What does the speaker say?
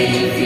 city.